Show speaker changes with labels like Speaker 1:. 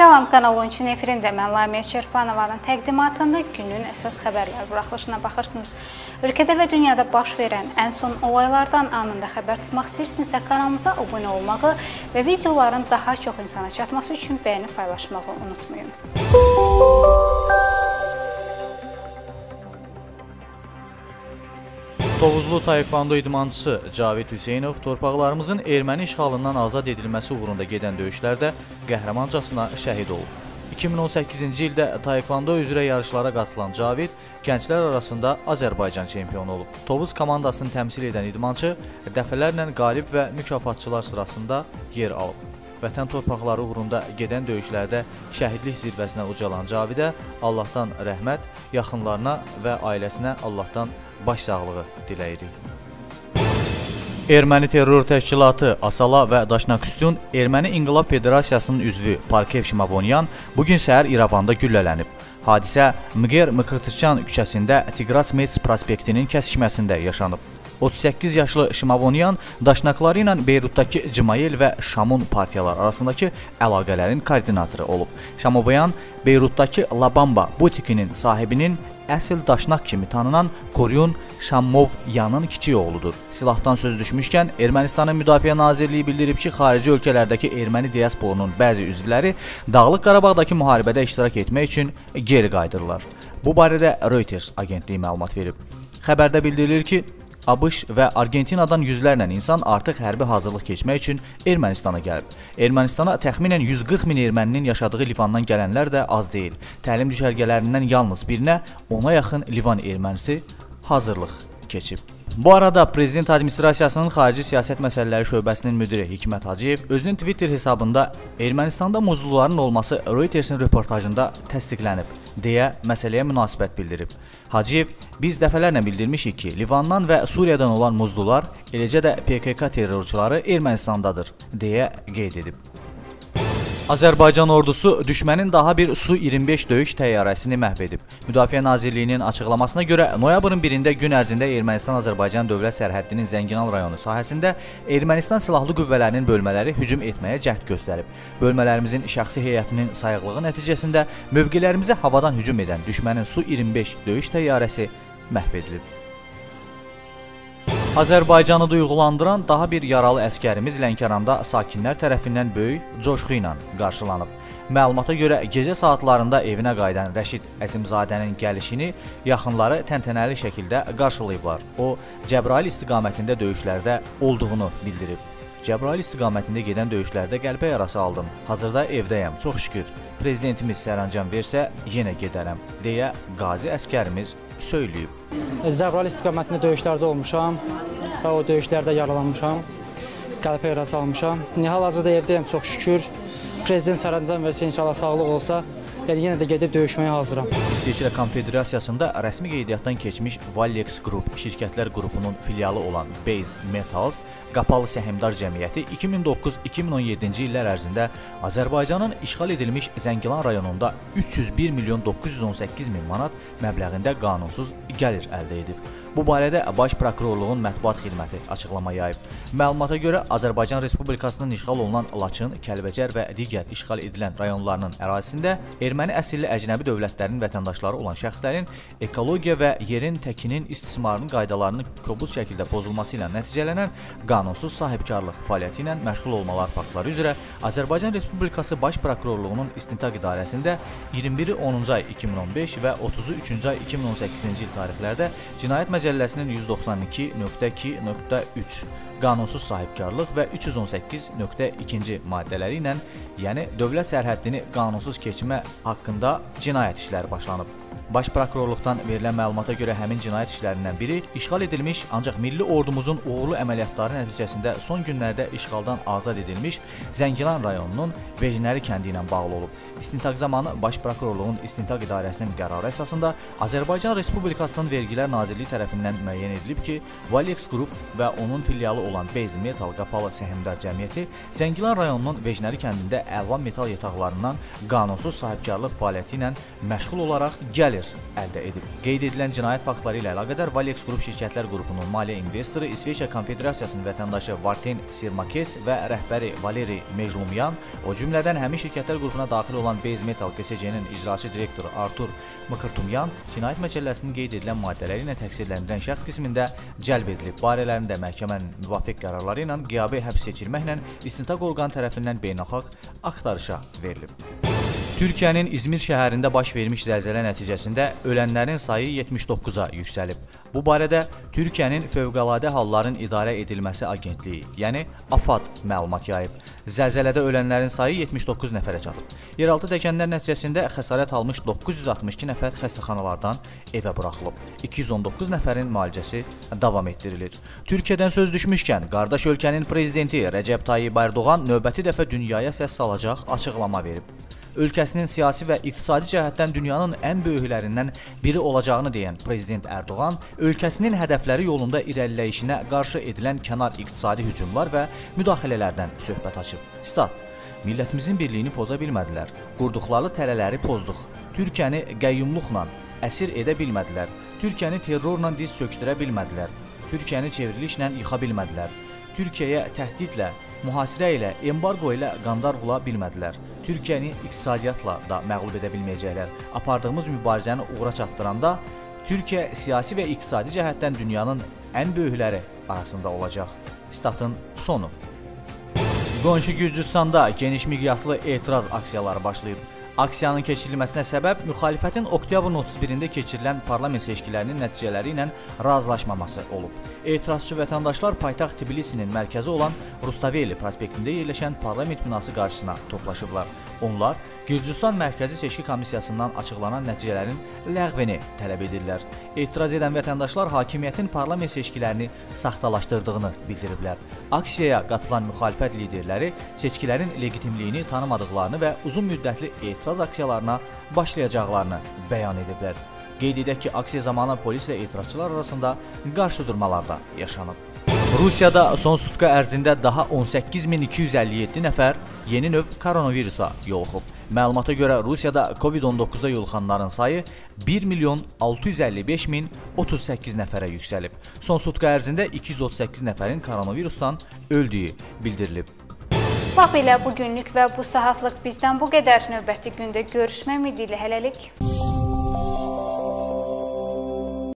Speaker 1: Salam kanal 13-ün efirində mən Lamiyə Çerpanovanın təqdimatında günün əsas xəbərləri buraxılışına baxırsınız. Ölkədə və dünyada baş verən ən son olaylardan anında xəbər tutmaq istəyirsinizsə kanalımıza abunə olmağı və videoların daha çox insana çatması üçün bəyənib paylaşmağı unutmayın.
Speaker 2: Tovuzlu Taekvondo idmançısı Cavid Hüseynov torpaqlarımızın erməni işğalından azad edilməsi uğrunda gedən döyüşlərdə qəhrəmancasına şəhid olub. 2018-ci ildə Taekvondo üzrə yarışlara qatılan Cavid gənclər arasında Azərbaycan çempionu olub. Tovuz komandasını təmsil edən idmançı dəfələrlə qalib və mükafatçılar sırasında yer alıb. Vətən torpaqları uğrunda gedən döyüşlərdə şəhidlik zirvəsinə ucalan Cavidə Allahdan rəhmət, yaxınlarına və ailəsinə Allahdan başsağlığı diləyirik. Erməni terror təşkilatı Asala və Daşnaküstün Erməni İnqilab Federasiyasının üzvü Parkev Şimavonyan bu gün səhər İrəvanda güllələnib. Hadisə Mger Mıkrtıscan küçəsində Tigras Mets prospektinin kəsişməsində yaşanıb. 38 yaşlı Şimavonyan daşnaqları ilə Beyrutdakı Cimayel və Şamun partiyalar arasındakı əlaqələrin koordinatoru olub. Şamovyan Beyrutdakı Labamba butikinin sahibinin əsl daşnaq kimi tanınan Koryun Şammovyanın kiçik oğludur. Silahdan söz düşmüşkən Ermənistanın Müdafiə Nazirliyi bildirib ki, xarici ölkələrdəki erməni diasporunun bəzi üzvləri Dağlıq Qarabağdakı müharibədə iştirak etmək üçün geri qayıdırlar. Bu barədə Reuters agentliyi məlumat verib. Xəbərdə bildirilir ki, ABŞ və Argentinadan yüzlərlə insan artıq hərbi hazırlıq keçmək üçün Ermənistana gəlib. Ermənistana təxminən 140 min erməninin yaşadığı Livandan gələnlər də az deyil. Təlim düşərgələrindən yalnız birinə ona yaxın Livan ermənisi hazırlıq keçib. Bu arada Prezident Administrasiyasının Xarici Siyasət Məsələləri şöbəsinin müdiri Hikmət Hacıyev özünün Twitter hesabında Ermənistanda muzluların olması Reutersin röportajında təsdiqlənib deyə məsələyə münasibət bildirib. Hacıyev, biz dəfələrlə bildirmişik ki, Livandan və Suriyadan olan muzlular, eləcə də PKK terrorçuları Ermənistandadır deyə qeyd edib. Azərbaycan ordusu düşmənin daha bir Su-25 döyüş təyyarəsini məhv edib. Müdafiə Nazirliyinin açıqlamasına görə noyabrın 1-də gün ərzində Ermənistan-Azərbaycan dövlət sərhəddinin Zəngilan rayonu sahəsində Ermənistan silahlı qüvvələrinin bölmələri hücum etməyə cəhd göstərib. Bölmələrimizin şəxsi heyətinin sayıqlığı nəticəsində mövqelərimizə havadan hücum edən düşmənin Su-25 döyüş təyyarəsi məhv edilib. Azərbaycanı duyğulandıran daha bir yaralı əskərimiz Lənkəranda sakinlər tərəfindən böyük coşqu ilə qarşılanıb. Məlumata görə gecə saatlarında evinə qayıdan Rəşid Əzimzadənin gəlişini yaxınları təntənəli şəkildə qarşılayıblar. O, Cəbrayıl istiqamətində döyüşlərdə olduğunu bildirib. Cəbrayıl istiqamətində gedən döyüşlərdə qəlbə yarası aldım. Hazırda evdəyəm, çox şükür. Prezidentimiz sərəncam versə, yenə gedərəm, deyə qazi əskərimiz söyləyib.
Speaker 3: Zəvral istiqamətində döyüşlərdə olmuşam və o döyüşlərdə yaralanmışam. Qəlb yarası almışam. Hal-hazırda evdəyəm çox şükür. Prezident sərəncam versə inşallah sağlıq olsa, yəni yenə də gedib döyüşməyə hazıram.
Speaker 2: İsveçrə Konfederasiyasında rəsmi qeydiyyatdan keçmiş Vallex Group şirkətlər qrupunun filialı olan Base Metals qapalı səhmdar cəmiyyəti 2009-2017-ci illər ərzində Azərbaycanın işğal edilmiş Zəngilan rayonunda 301 milyon 918 min manat məbləğində qanunsuz gəlir əldə edib. Bu barədə Baş Prokurorluğun mətbuat xidməti açıqlama yayıb. Məlumata görə Azərbaycan Respublikasının işğal olunan Laçın, Kəlbəcər və digər işğal edilən rayonlarının ərazisində erməni əsilli əcnəbi dövlətlərinin vətəndaşları olan şəxslərin ekologiya və yerin təkinin istismarının qaydalarının kobud şəkildə pozulması ilə nəticələnən qanunsuz sahibkarlıq fəaliyyəti ilə məşğul olmalar faktları üzrə Azərbaycan Respublikası Baş Prokurorluğunun İstintaq İdarəsində 21-i 10-cu ay 2015 və 30-u 3-cü ay 2018-ci il tarixlərdə Cinayət Məcəlləsinin 192.2.3 qanunsuz sahibkarlıq və 318.2-ci maddələri ilə, yəni dövlət sərhəddini qanunsuz keçmə haqqında cinayət işləri başlanıb. Baş prokurorluqdan verilən məlumata görə həmin cinayət işlərindən biri işğal edilmiş, ancaq milli ordumuzun uğurlu əməliyyatları nəticəsində son günlərdə işğaldan azad edilmiş Zəngilan rayonunun Vecnəri kəndi ilə bağlı olub. İstintaq zamanı Baş prokurorluğun İstintaq idarəsinin qərarı əsasında Azərbaycan Respublikasının Vergilər Nazirliyi tərəfindən müəyyən edilib ki, Valex Group və onun filialı olan Base Metal qapalı səhmdar cəmiyyəti Zəngilan rayonunun Vecnəri kəndində əlvan metal yataqlarından qanunsuz sahibkarlıq fəaliyyəti ilə məşğul olaraq gəlir gəlir əldə edib. Qeyd edilən cinayət faktları ilə əlaqədar Valex Group şirkətlər qrupunun maliyyə investoru İsveçrə Konfederasiyasının vətəndaşı Varten Sirmakes və rəhbəri Valeri Mejlumyan, o cümlədən həmin şirkətlər qrupuna daxil olan Base Metal KSC-nin icraçı direktoru Artur Mıkırtumyan cinayət məcəlləsinin qeyd edilən maddələri ilə təqsirləndirilən şəxs qismində cəlb edilib. Barələrində məhkəmənin müvafiq qərarları ilə qiyabi həbs seçilməklə istintaq orqanı tərəfindən beynəlxalq axtarışa verilib. Türkiyənin İzmir şəhərində baş vermiş zəlzələ nəticəsində ölənlərin sayı 79-a yüksəlib. Bu barədə Türkiyənin Fövqəladə Halların İdarə Edilməsi Agentliyi, yəni AFAD məlumat yayıb. Zəlzələdə ölənlərin sayı 79 nəfərə çatıb. Yeraltı dəkənlər nəticəsində xəsarət almış 962 nəfər xəstəxanalardan evə buraxılıb. 219 nəfərin müalicəsi davam etdirilir. Türkiyədən söz düşmüşkən, qardaş ölkənin prezidenti Rəcəb Tayyib Ərdoğan növbəti dəfə dünyaya səs salacaq açıqlama verib ölkəsinin siyasi və iqtisadi cəhətdən dünyanın ən böyüklərindən biri olacağını deyən prezident Ərdoğan ölkəsinin hədəfləri yolunda irəliləyişinə qarşı edilən kənar iqtisadi hücumlar və müdaxilələrdən söhbət açıb. Stat Millətimizin birliyini poza bilmədilər. Qurduqları tələləri pozduq. Türkiyəni qəyyumluqla əsir edə bilmədilər. Türkiyəni terrorla diz çökdürə bilmədilər. Türkiyəni çevrilişlə yıxa bilmədilər. Türkiyəyə təhdidlə mühasirə ilə, embargo ilə qandar vura bilmədilər. Türkiyəni iqtisadiyyatla da məğlub edə bilməyəcəklər. Apardığımız mübarizəni uğura çatdıranda Türkiyə siyasi və iqtisadi cəhətdən dünyanın ən böyükləri arasında olacaq. Statın sonu. Qonşu Gürcüstanda geniş miqyaslı etiraz aksiyaları başlayıb. Aksiyanın keçirilməsinə səbəb müxalifətin oktyabrın 31-də keçirilən parlament seçkilərinin nəticələri ilə razılaşmaması olub. Etirazçı vətəndaşlar paytaxt Tbilisinin mərkəzi olan Rustaveli prospektində yerləşən parlament binası qarşısına toplaşıblar. Onlar Gürcüstan Mərkəzi Seçki Komissiyasından açıqlanan nəticələrin ləğvini tələb edirlər. Etiraz edən vətəndaşlar hakimiyyətin parlament seçkilərini saxtalaşdırdığını bildiriblər. Aksiyaya qatılan müxalifət liderləri seçkilərin legitimliyini tanımadıqlarını və uzun müddətli etiraz aksiyalarına başlayacaqlarını bəyan ediblər. Qeyd edək ki, aksiya zamanı polislə etirazçılar arasında qarşıdurmalar da yaşanıb. Rusiyada son sutka ərzində daha 18257 nəfər yeni növ koronavirusa yoluxub. Məlumata görə Rusiyada COVID-19-a yoluxanların sayı 1 milyon 655 min 38 nəfərə yüksəlib. Son sutka ərzində 238 nəfərin koronavirusdan öldüyü bildirilib.
Speaker 1: Bax belə bu günlük və bu saatlıq bizdən bu qədər növbəti gündə görüşmək ümidi ilə hələlik.